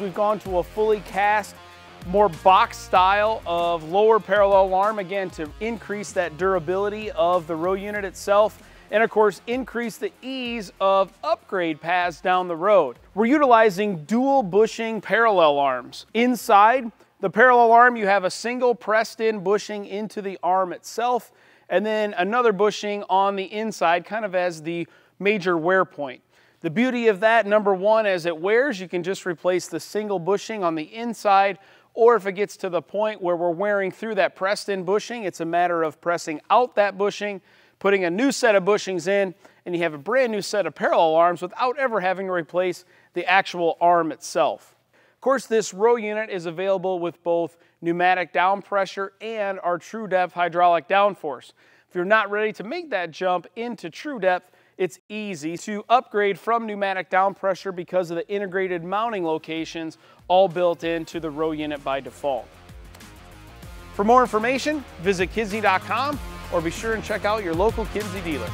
we've gone to a fully cast, more box style of lower parallel arm, again, to increase that durability of the row unit itself and of course increase the ease of upgrade paths down the road. We're utilizing dual bushing parallel arms. Inside the parallel arm, you have a single pressed in bushing into the arm itself, and then another bushing on the inside, kind of as the major wear point. The beauty of that, number one, as it wears, you can just replace the single bushing on the inside, or if it gets to the point where we're wearing through that pressed in bushing, it's a matter of pressing out that bushing, putting a new set of bushings in, and you have a brand new set of parallel arms without ever having to replace the actual arm itself. Of course, this row unit is available with both pneumatic down pressure and our true depth hydraulic downforce. If you're not ready to make that jump into true depth, it's easy to upgrade from pneumatic down pressure because of the integrated mounting locations all built into the row unit by default. For more information, visit kinze.com or be sure and check out your local Kinze dealer.